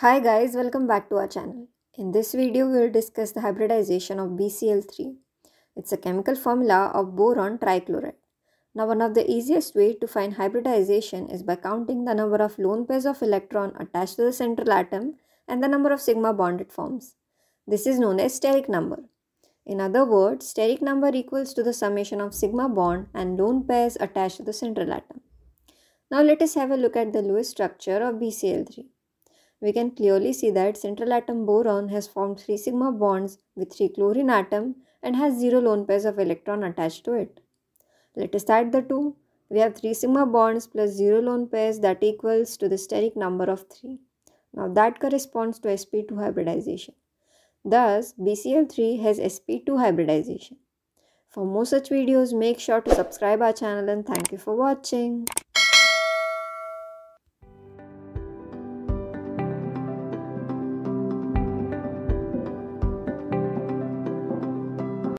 Hi guys, welcome back to our channel. In this video, we will discuss the hybridization of BCl3. It's a chemical formula of boron trichloride. Now, one of the easiest way to find hybridization is by counting the number of lone pairs of electron attached to the central atom and the number of sigma bond it forms. This is known as steric number. In other words, steric number equals to the summation of sigma bond and lone pairs attached to the central atom. Now let us have a look at the Lewis structure of BCl3 we can clearly see that central atom boron has formed 3 sigma bonds with 3 chlorine atom and has 0 lone pairs of electron attached to it. Let us add the two. We have 3 sigma bonds plus 0 lone pairs that equals to the steric number of 3. Now that corresponds to sp2 hybridization. Thus, BCl3 has sp2 hybridization. For more such videos, make sure to subscribe our channel and thank you for watching.